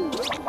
Woo!